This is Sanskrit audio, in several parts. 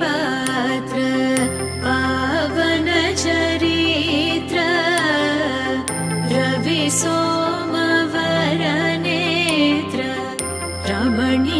पत्र पावन चरित्र। रवि सोमवरनेत्र रमणी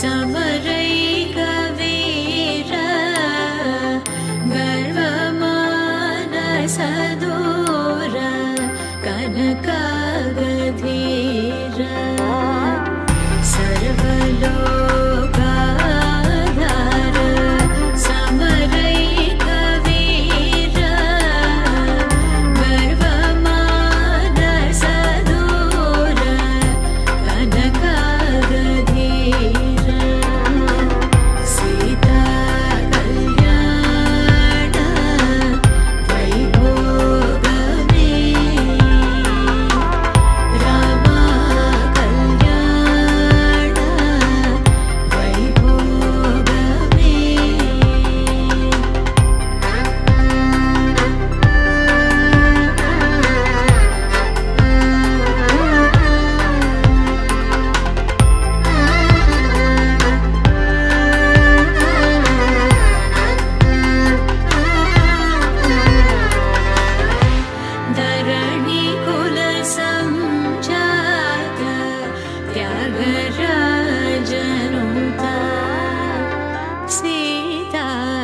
time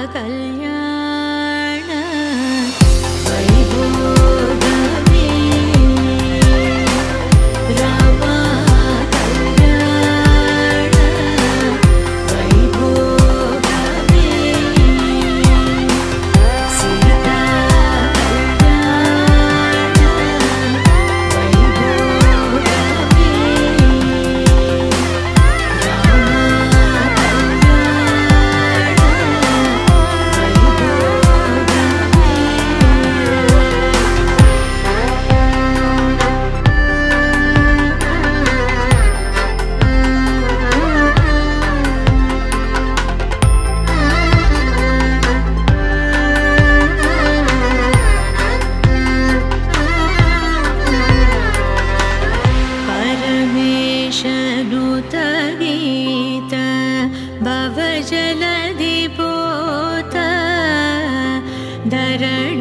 等。धरणिकुलसञ्जात